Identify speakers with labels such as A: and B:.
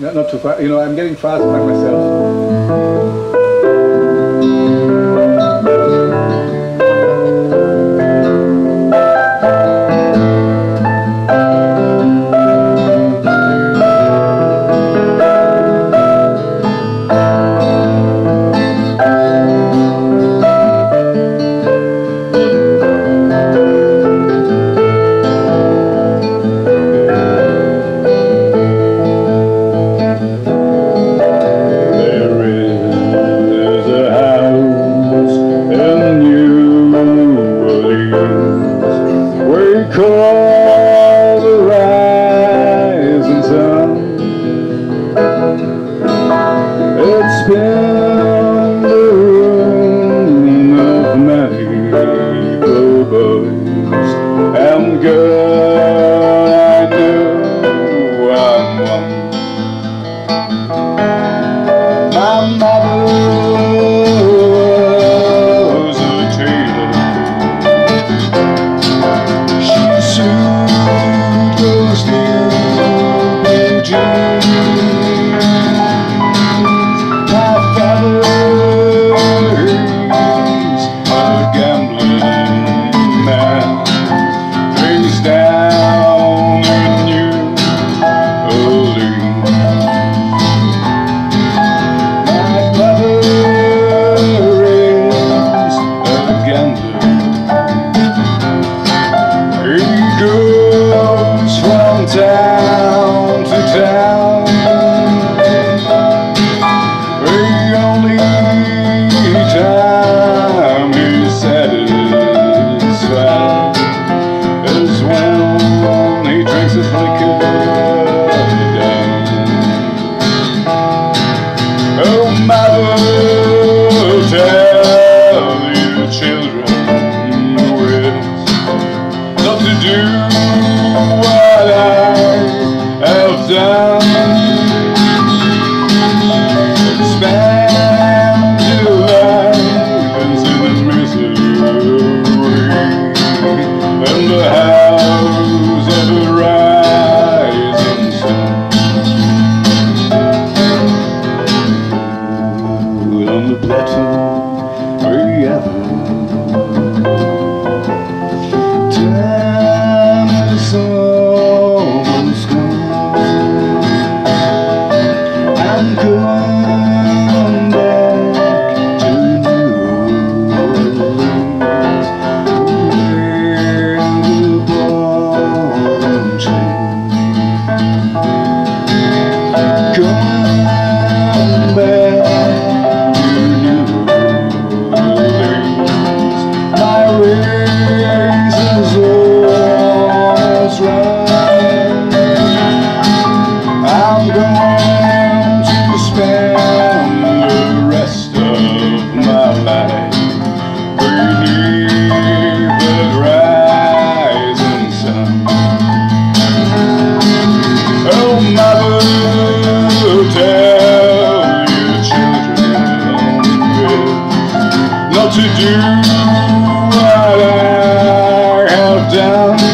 A: Not, too far. You know, I'm getting fast by myself.
B: Yeah. you what I have done.